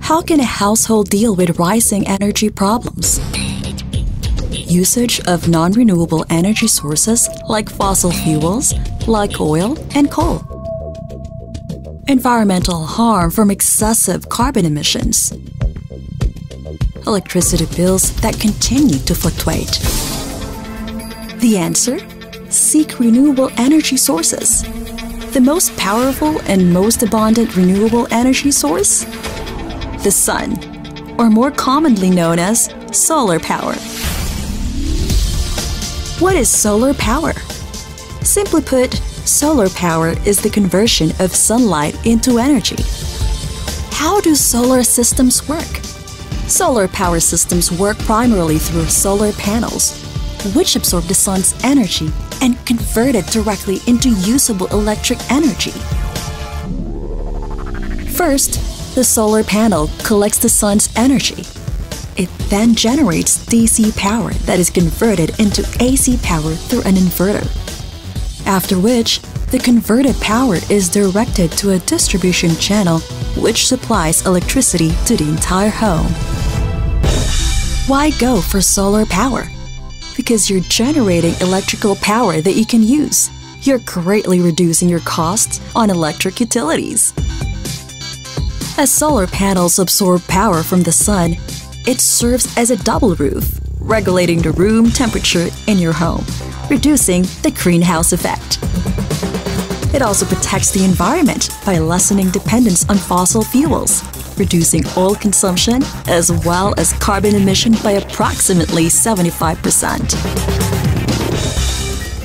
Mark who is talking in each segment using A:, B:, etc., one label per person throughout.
A: How can a household deal with rising energy problems? Usage of non renewable energy sources like fossil fuels, like oil and coal. Environmental harm from excessive carbon emissions. Electricity bills that continue to fluctuate. The answer? Seek renewable energy sources. The most powerful and most abundant renewable energy source? The sun, or more commonly known as solar power. What is solar power? Simply put, solar power is the conversion of sunlight into energy. How do solar systems work? Solar power systems work primarily through solar panels, which absorb the sun's energy and convert it directly into usable electric energy. First, the solar panel collects the sun's energy. It then generates DC power that is converted into AC power through an inverter. After which, the converted power is directed to a distribution channel which supplies electricity to the entire home. Why go for solar power? Because you're generating electrical power that you can use. You're greatly reducing your costs on electric utilities. As solar panels absorb power from the sun, it serves as a double roof, regulating the room temperature in your home, reducing the greenhouse effect. It also protects the environment by lessening dependence on fossil fuels, reducing oil consumption as well as carbon emission by approximately 75%.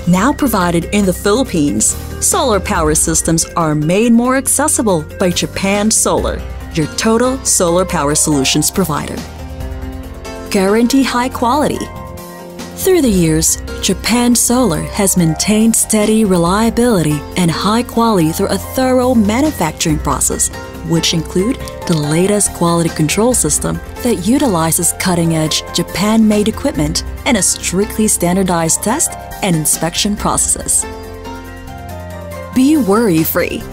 A: Now provided in the Philippines, solar power systems are made more accessible by Japan Solar, your total solar power solutions provider. Guarantee high quality. Through the years, Japan Solar has maintained steady reliability and high quality through a thorough manufacturing process, which include the latest quality control system that utilizes cutting-edge Japan-made equipment and a strictly standardized test and inspection processes. Be worry-free.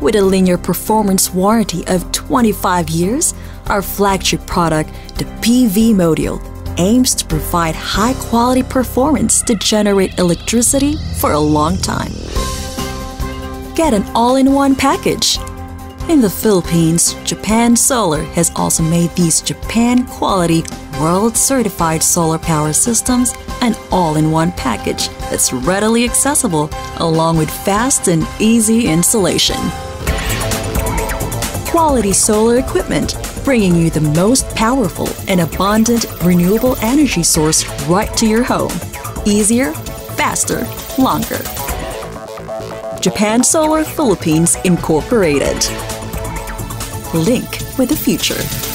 A: With a linear performance warranty of 25 years, our flagship product, the PV Module, aims to provide high quality performance to generate electricity for a long time. Get an all in one package. In the Philippines, Japan Solar has also made these Japan quality, world certified solar power systems an all in one package that's readily accessible along with fast and easy installation. Quality solar equipment bringing you the most powerful and abundant renewable energy source right to your home. Easier, faster, longer. Japan Solar Philippines Incorporated. Link with the future.